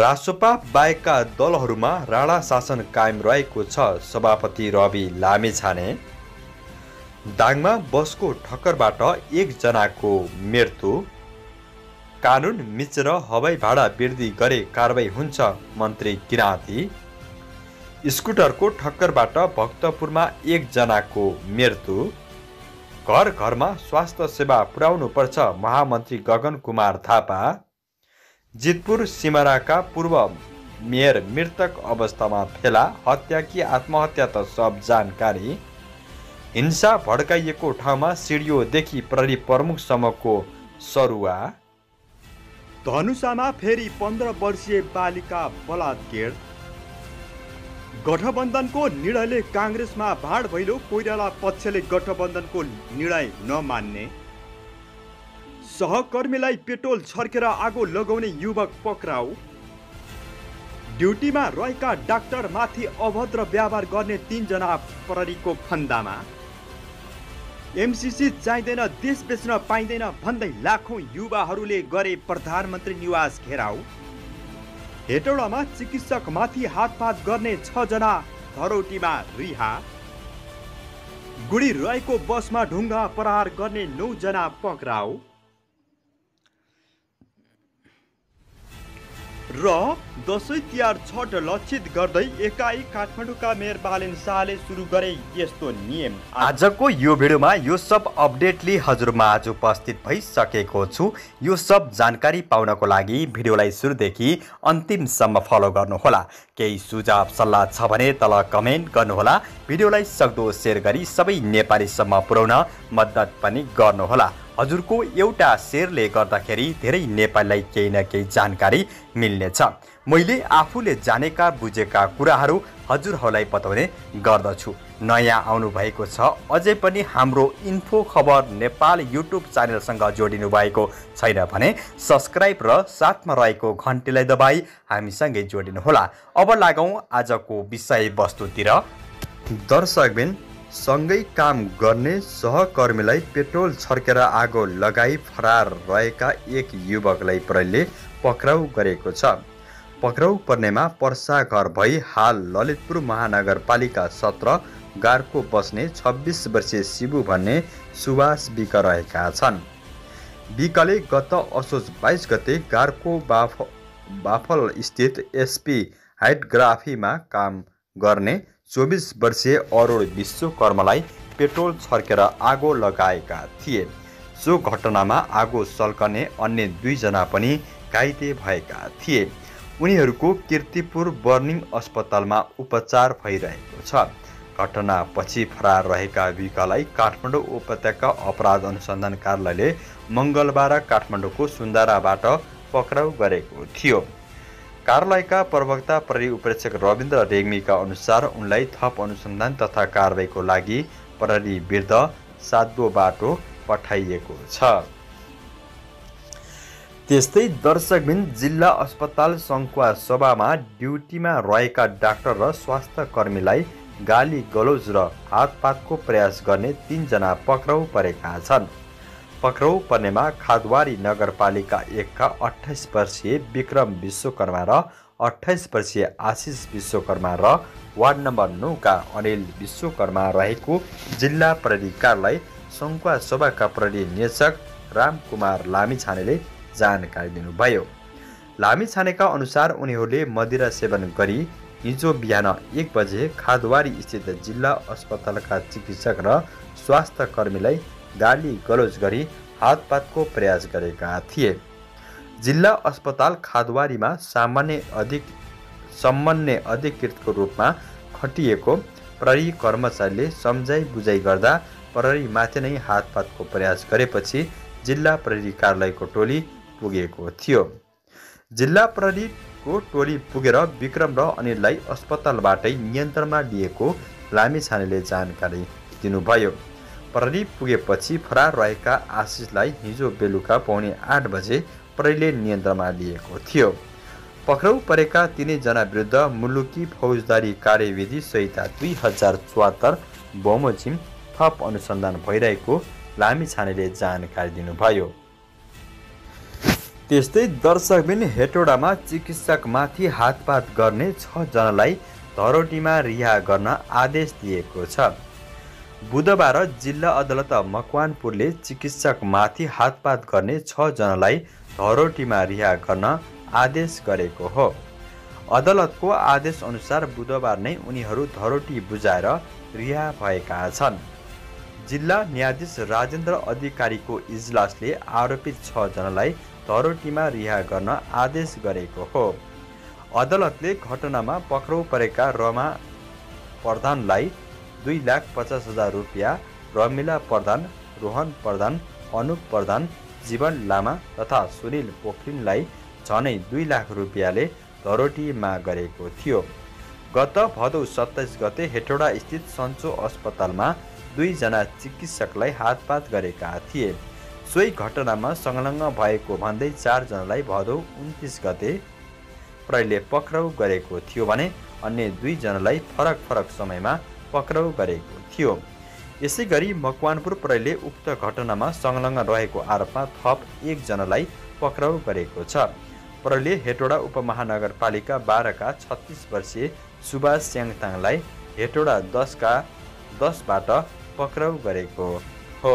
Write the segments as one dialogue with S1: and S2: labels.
S1: रासोपा बाहेकका दलहरूमा राणा शासन कायम रहेको छ सभापति रवि लामेछाने दाङमा बसको ठक्करबाट एकजनाको मृत्यु। कानुन मिचेर हवाई भाडा वृद्धि गरे कारवाही हुन्छ मन्त्री किराँती। स्कुटरको ठक्करबाट भक्तपुरमा एकजनाको मृत्यु। घर घरमा स्वास्थ्य सेवा पुर्याउनुपर्छ महामन्त्री गगन कुमार थापा। जितपुर सिमराका पूर्व मेयर मृतक अवस्थामा फेला हत्या कि आत्महत्या त सब जानकारी। हिंसा भड्काइएको ठाउँमा सिडियोदेखि प्रहरी प्रमुखसम्मको सरुवा।
S2: धनुषामा फेरि पन्ध्र वर्षीय बालिका बलात्कार गठबन्धनको निर्णयले काङ्ग्रेसमा भाड भैलो कोइराला पक्षले गठबन्धनको निर्णय नमान्ने। सहकर्मीलाई पेट्रोल छर्केर आगो लगाउने युवक पक्राउ। ड्युटीमा रहेका डाक्टरमाथि अभद्र व्यवहार गर्ने तिनजना प्रहरीको फन्दामा। एमसिसी चाहिँदैन देश बेच्न पाइँदैन भन्दै लाखौँ युवाहरूले गरे प्रधानमन्त्री निवास घेराउ। हेटौडामा चिकित्सकमाथि हातपात गर्ने छजना धरौटीमा रिहा। गुडी रहेको बसमा ढुङ्गा प्रहार गर्ने नौजना पक्राउ। र दसैँ तिहार छठ लक्षित गर्दै एकाएक काठमाडौँका मेयर बालेन शाहले सुरु गरे यस्तो नियम।
S1: आजको यो भिडियोमा यो सब अपडेटले हजुरमा आज उपस्थित भइसकेको छु। यो सब जानकारी पाउनको लागि भिडियोलाई सुरुदेखि अन्तिमसम्म फलो गर्नुहोला। केही सुझाव सल्लाह छ भने तल कमेन्ट गर्नुहोला। भिडियोलाई सक्दो सेयर गरी सबै नेपालीसम्म पुर्याउन मद्दत पनि गर्नुहोला। हजुरको एउटा सेयरले गर्दाखेरि धेरै नेपालीलाई केही न केही जानकारी मिल्नेछ। मैले आफूले जानेका बुझेका कुराहरू हजुरहरूलाई बताउने गर्दछु। नयाँ आउनुभएको छ अझै पनि हाम्रो इन्फो खबर नेपाल युट्युब च्यानलसँग जोडिनु भएको छैन भने सब्सक्राइब र साथमा रहेको घन्टीलाई दबाई हामीसँगै जोडिनुहोला। अब लागौँ आजको विषयवस्तुतिर। दर्शकबिन सँगै काम गर्ने सहकर्मीलाई पेट्रोल छर्केर आगो लगाई फरार रहेका एक युवकलाई प्रहरीले पक्राउ गरेको छ। पक्राउ पर्नेमा पर्सा घर भई हाल ललितपुर महानगरपालिका सत्र गारको बस्ने छब्बिस वर्षीय शिवु भन्ने सुभाष विक रहेका छन्। विकले गत असोज बाइस गते गारको बाफ बाफल स्थित एसपी हाइडग्राफीमा काम गर्ने चौबिस वर्षीय अरुण विश्वकर्मलाई पेट्रोल छर्केर आगो लगाएका थिए। सो घटनामा आगो सल्कने अन्य दुईजना पनि घाइते भएका थिए। उनीहरूको किर्तिपुर बर्निङ अस्पतालमा उपचार भइरहेको छ। घटनापछि फरार रहेका विकलाई काठमाडौँ उपत्यका अपराध अनुसन्धान कार्यालयले मङ्गलबार काठमाडौँको सुन्दाराबाट पक्राउ गरेको थियो। कार्यालयका प्रवक्ता प्रहरी उपरीक्षक रविन्द्र रेग्मीका अनुसार उनलाई थप अनुसन्धान तथा कारवाहीको लागि प्रहरी विरुद्ध सातो बाटो पठाइएको छ। त्यस्तै दर्शकबिन जिल्ला अस्पताल सङ्खुवा सभामा ड्युटीमा रहेका डाक्टर र स्वास्थ्य कर्मीलाई गाली गलोज र हातपातको प्रयास गर्ने तिनजना पक्राउ परेका छन्। पक्राउ पर्नेमा खादवारी नगरपालिका एकका अठाइस वर्षीय विक्रम विश्वकर्मा र अठाइस वर्षीय आशिष विश्वकर्मा र वार्ड नम्बर नौका अनिल विश्वकर्मा रहेको जिल्ला प्रहरी कार्यालय सङ्खुवा सभाका प्रहरी निरीक्षक रामकुमार लामिछानेले जानकारी दिनुभयो। लामिछानेका अनुसार उनीहरूले मदिरा सेवन गरी हिजो बिहान एक बजे खादवारी स्थित जिल्ला अस्पतालका चिकित्सक र स्वास्थ्य कर्मीलाई गाली गलोज गरी हातपातको प्रयास गरेका थिए। जिल्ला अस्पताल खादवारीमा सामान्य अधिक सामान्य अधिकृतको रूपमा खटिएको प्रहरी कर्मचारीले सम्झाइ बुझाइ गर्दा प्रहरीमाथि नै हातपातको प्रयास गरेपछि जिल्ला प्रहरी कार्यालयको टोली पुगेको थियो। जिल्ला प्रहरीको टोली पुगेर विक्रम र अनिललाई अस्पतालबाटै नियन्त्रणमा लिएको लामिछानेले जानकारी दिनुभयो। प्रहरी पुगेपछि फरार रहेका आशिषलाई हिजो बेलुका पाउने आठ बजे प्रहरीले नियन्त्रणमा लिएको थियो। पक्राउ परेका तिनैजना विरुद्ध मुलुकी फौजदारी कार्यविधि संहिता दुई हजार चौहत्तर बमोजिम थप अनुसन्धान भइरहेको लामी छानेले जानकारी दिनुभयो। त्यस्तै दर्शकबिन हेटोडामा चिकित्सकमाथि हातपात गर्ने छजनालाई धरोटीमा रिहा गर्न आदेश दिएको छ। बुधबार जिल्ला अदालत मकवानपुरले चिकित्सकमाथि हातपात गर्ने छजनालाई धरोटीमा रिहा गर्न आदेश गरेको हो। अदालतको आदेशअनुसार बुधबार नै उनीहरू धरोटी बुझाएर रिहा भएका छन्। जिल्ला न्यायाधीश राजेन्द्र अधिकारीको इजलासले आरोपित छजनालाई धरोटीमा रिहा गर्न आदेश गरेको हो। अदालतले घटनामा पक्राउ परेका रमा प्रधानलाई दुई लाख पचास हजार रुपियाँ रमिला प्रधान रोहन प्रधान अनुप प्रधान जीवन लामा तथा सुनिल पोखरिनलाई झनै दुई लाख रुपियाँले धरोटीमा गरेको थियो। गत भदौ सत्ताइस गते हेटौडा स्थित सन्चो अस्पतालमा दुईजना चिकित्सकलाई हातपात गरेका थिए। सोही घटनामा संलग्न भएको भन्दै चारजनालाई भदौ उन्तिस गते प्रहरीले पक्राउ गरेको थियो भने अन्य दुईजनालाई फरक फरक समयमा पक्राउ गरेको थियो। यसै गरी मकवानपुर प्रहरीले उक्त घटनामा संलग्न रहेको आरोपमा थप एकजनालाई पक्राउ गरेको छ। प्रहरीले हेटोडा उपमहानगरपालिका बाह्रका छत्तिस वर्षीय सुभाष स्याङताङलाई हेटोडा दसका दसबाट पक्राउ गरेको हो।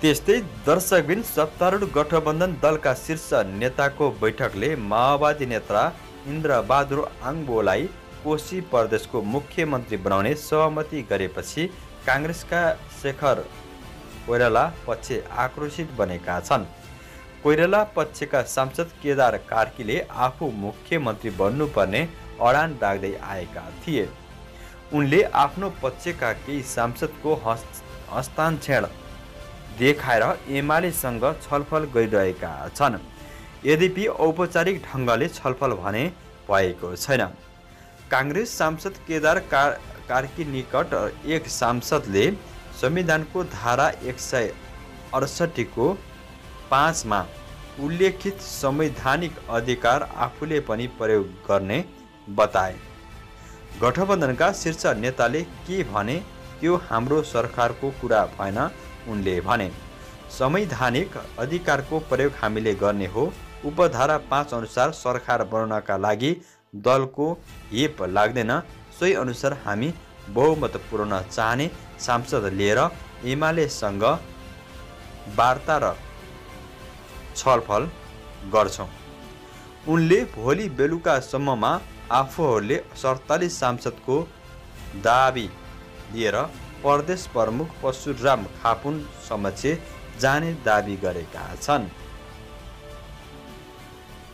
S1: त्यस्तै दर्शकबिन सत्तारूढ गठबन्धन दलका शीर्ष नेताको बैठकले माओवादी नेता इन्द्रबहादुर आङ्बोलाई कोशी प्रदेशको मुख्यमन्त्री बनाउने सहमति गरेपछि काङ्ग्रेसका शेखर कोइराला पक्ष आक्रोशित बनेका छन्। कोइराला पक्षका सांसद केदार कार्कीले आफू मुख्यमन्त्री बन्नुपर्ने अडान राख्दै आएका थिए। उनले आफ्नो पक्षका केही सांसदको हस् हस्ताक्षर देखाएर एमालेसँग छलफल गरिरहेका छन्। यद्यपि औपचारिक ढङ्गले छलफल भने भएको छैन। काङ्ग्रेस सांसद केदार कार कार्की निकट एक सांसदले संविधानको धारा एक सय अडसट्ठीको पाँचमा उल्लेखित संवैधानिक अधिकार आफूले पनि प्रयोग गर्ने बताए। गठबन्धनका शीर्ष नेताले के भने त्यो हाम्रो सरकारको कुरा भएन उनले भने संवैधानिक अधिकारको प्रयोग हामीले गर्ने हो उपधारा पाँच अनुसार सरकार बनाउनका लागि दलको हेप लाग्दैन। सोही अनुसार हामी बहुमत पुर्याउन चाहने सांसद लिएर एमालेसँग वार्ता र छलफल गर्छौँ। उनले भोलि बेलुकासम्ममा आफूहरूले सडतालिस सांसदको दाबी लिएर प्रदेश प्रमुख परशुराम खापुन समक्ष जाने दावी गरेका छन्।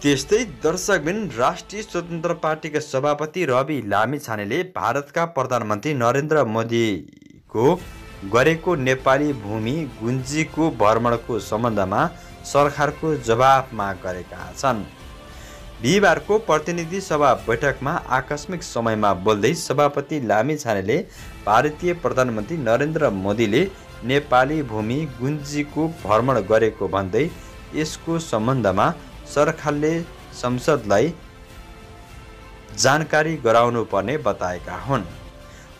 S1: त्यस्तै दर्शकबिन राष्ट्रिय स्वतन्त्र पार्टीका सभापति रवि लामिछानेले भारतका प्रधानमन्त्री नरेन्द्र मोदीको गरेको नेपाली भूमि गुन्जीको भ्रमणको सम्बन्धमा सरकारको जवाफ माग गरेका छन्। बिहिबारको प्रतिनिधि सभा बैठकमा आकस्मिक समयमा बोल्दै सभापति लामी छानेले भारतीय प्रधानमन्त्री नरेन्द्र मोदीले नेपाली भूमि गुन्जीको भ्रमण गरेको भन्दै यसको सम्बन्धमा सरकारले संसदलाई जानकारी गराउनु पर्ने बताएका हुन्।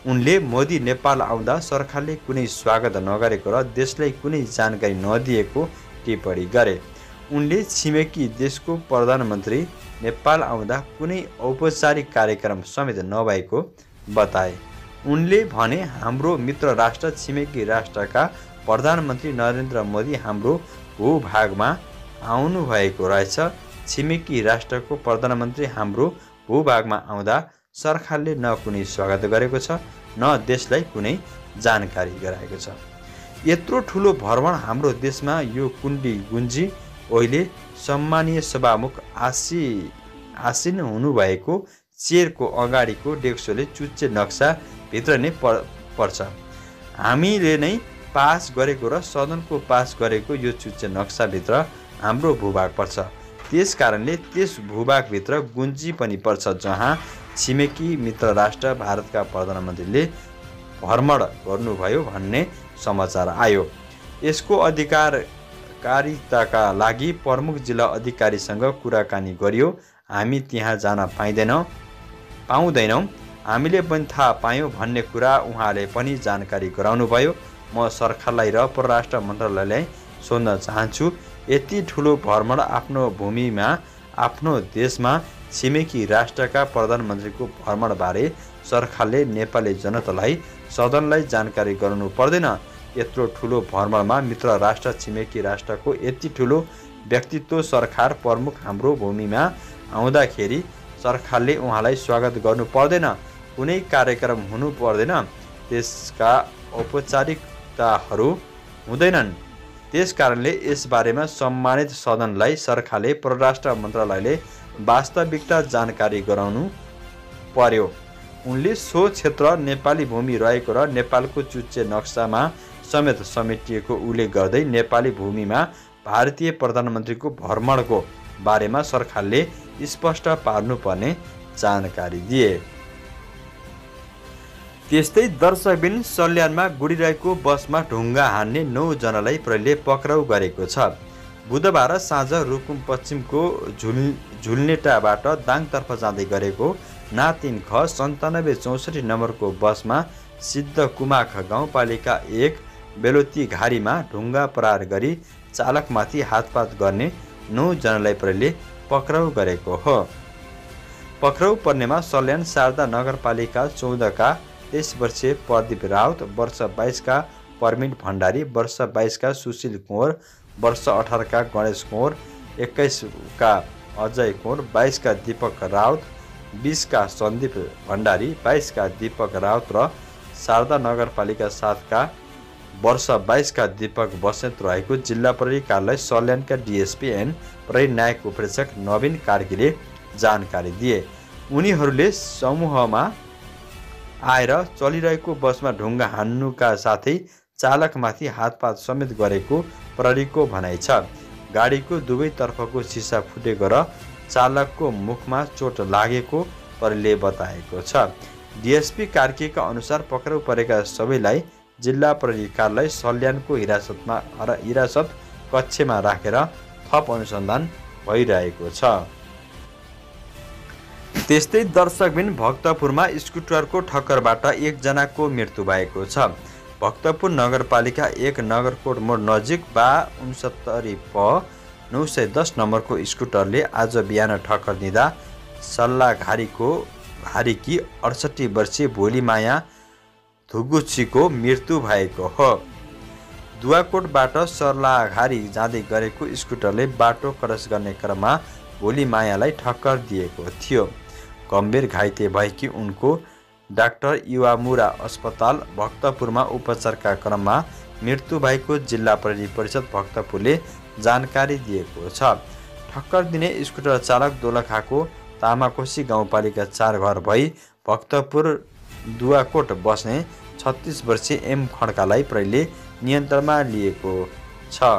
S1: उनले मोदी नेपाल आउँदा सरकारले कुनै स्वागत नगरेको र देशलाई कुनै जानकारी नदिएको टिप्पणी गरे। उनले छिमेकी देशको प्रधानमन्त्री नेपाल आउँदा कुनै औपचारिक कार्यक्रम समेत नभएको बताए। उनले भने हाम्रो मित्र राष्ट्र छिमेकी राष्ट्रका प्रधानमन्त्री नरेन्द्र मोदी हाम्रो भूभागमा आउनुभएको रहेछ। छिमेकी राष्ट्रको प्रधानमन्त्री हाम्रो भूभागमा आउँदा सरकारले न कुनै स्वागत गरेको छ न देशलाई कुनै जानकारी गराएको छ। यत्रो ठुलो भ्रमण हाम्रो देशमा यो कुण्डी गुन्जी अहिले सम्मानीय सभामुख आसी आसीन हुनुभएको चेयरको अगाडिको डेक्सोले चुच्चे नक्सा भित्र नै पर्छ। हामीले नै पास गरेको र सदनको पास गरेको यो चुच्चे नक्साभित्र हाम्रो भूभाग पर्छ। त्यस कारणले त्यस भूभागभित्र गुन्जी पनि पर्छ जहाँ छिमेकी मित्र राष्ट्र भारतका प्रधानमन्त्रीले भ्रमण गर्नुभयो भन्ने समाचार आयो। यसको अधिकार कारिताका लागि प्रमुख जिल्ला अधिकारीसँग कुराकानी गरियो। हामी त्यहाँ जान पाइँदैनौँ पाउँदैनौँ। हामीले पनि थाहा पायौँ भन्ने कुरा उहाँले पनि जानकारी गराउनुभयो। म सरकारलाई र परराष्ट्र मन्त्रालयलाई सोध्न चाहन्छु यति ठुलो भ्रमण आफ्नो भूमिमा आफ्नो देशमा छिमेकी राष्ट्रका प्रधानमन्त्रीको भ्रमणबारे सरकारले नेपाली जनतालाई सदनलाई जानकारी गराउनु पर्दैन। यत्रो ठुलो भ्रमणमा मित्र राष्ट्र छिमेकी राष्ट्रको यति ठुलो व्यक्तित्व सरकार प्रमुख हाम्रो भूमिमा आउँदाखेरि सरकारले उहाँलाई स्वागत गर्नु पर्दैन। कुनै कार्यक्रम हुनु पर्दैन। त्यसका औपचारिकताहरू हुँदैनन्। त्यस कारणले यसबारेमा सम्मानित सदनलाई सरकारले परराष्ट्र मन्त्रालयले वास्तविकता जानकारी गराउनु पर्यो। उनले सो क्षेत्र नेपाली भूमि रहेको र नेपालको चुच्चे नक्सामा समेत समेटिएको उल्लेख गर्दै नेपाली भूमिमा भारतीय प्रधानमन्त्रीको भ्रमणको बारेमा सरकारले स्पष्ट पार्नुपर्ने जानकारी दिए। त्यस्तै दर्शकबिन सल्यानमा गुडिरहेको बसमा ढुङ्गा हान्ने नौजनालाई प्रहरीले पक्राउ गरेको छ। बुधबार साँझ रुकुम पश्चिमको झुल झुल्नेटाबाट दाङतर्फ जाँदै गरेको ना तिन ख सन्तानब्बे चौसठी नम्बरको बसमा सिद्ध कुमाख गाउँपालिका एक बेलोती घारीमा ढुङ्गा प्रहार गरी चालकमाथि हातपात गर्ने नौजनालाई प्रहरीले पक्राउ गरेको हो। पक्राउ पर्नेमा सल्यान शारदा नगरपालिका चौधका तेइस वर्षीय प्रदीप राउत वर्ष बाइसका परमिट भण्डारी वर्ष बाइसका सुशील कुँवर वर्ष अठारका गणेश कुँवर एक्काइसका अजय कुँवर बाइसका दीपक राउत बिसका सन्दीप भण्डारी बाइसका दीपक राउत र शारदा नगरपालिका सातका वर्ष बाइसका दीपक बस्नेत रहेको जिल्ला प्रहरी कार्यालय सल्यानका डिएसपी एन प्रहरी नायक उपरीक्षक नवीन कार्कीले जानकारी दिए। उनीहरूले समूहमा आएर चलिरहेको बसमा ढुङ्गा हान्नुका साथै चालकमाथि हातपात समेत गरेको प्रहरीको भनाइ छ। गाडीको दुवैतर्फको सिसा फुटेको र चालकको मुखमा चोट लागेको प्रहरीले बताएको छ। डिएसपी कार्कीका अनुसार पक्राउ परेका सबैलाई जिल्ला प्रहरी कार्यालय सल्यानको हिरासतमा हिरासत कक्षमा राखेर थप अनुसन्धान भइरहेको छ। त्यस्तै दर्शकबिन भक्तपुरमा स्कुटरको ठक्करबाट एकजनाको मृत्यु भएको छ। भक्तपुर नगरपालिका एक नगरकोट मोड नजिक बा उनसत्तरी प नौ सय दस नम्बरको स्कुटरले आज बिहान ठक्कर दिँदा सल्लाघारीको घारीकी अडसट्ठी वर्षीय भोलिमाया थुगुचीको मृत्यु भएको हो। दुवाकोटबाट सर्लाघारी जाँदै गरेको स्कुटरले बाटो क्रस गर्ने क्रममा भोलि मायालाई ठक्कर दिएको थियो। गम्भीर घाइते भएकी उनको डाक्टर युवामुरा अस्पताल भक्तपुरमा उपचारका क्रममा मृत्यु भएको जिल्ला प्रहरी परिषद भक्तपुरले जानकारी दिएको छ। ठक्कर दिने स्कुटर चालक दोलखाको तामाकोशी गाउँपालिका चार घर भई भक्तपुर दुवाकोट बस्ने छत्तिस वर्षीय एम खड्कालाई प्रहरीले नियन्त्रणमा लिएको छ।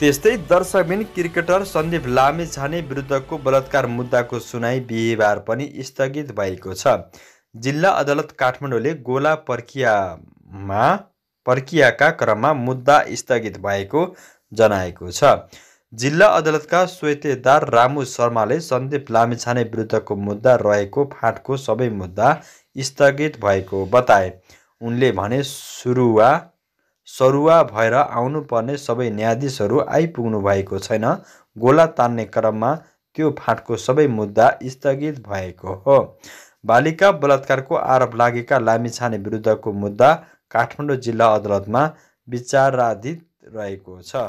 S1: त्यस्तै दर्शकबिन क्रिकेटर सन्दीप लामेछाने विरुद्धको बलात्कार मुद्दाको सुनाइ बिहिबार पनि स्थगित भएको छ। जिल्ला अदालत काठमाडौँले गोला प्रक्रियामा प्रक्रियाका क्रममा मुद्दा स्थगित भएको जनाएको छ। जिल्ला अदालतका स्वेतेदार रामु शर्माले सन्दीप लामिछाने विरुद्धको मुद्दा रहेको फाँटको सबै मुद्दा स्थगित भएको बताए। उनले भने सुरुवा सरुवा भएर आउनुपर्ने सबै न्यायाधीशहरू आइपुग्नु भएको छैन। गोला तान्ने क्रममा त्यो फाँटको सबै मुद्दा स्थगित भएको हो। बालिका बलात्कारको आरोप लागेका लामिछाने विरुद्धको मुद्दा काठमाडौँ जिल्ला अदालतमा विचाराधीन रहेको छ।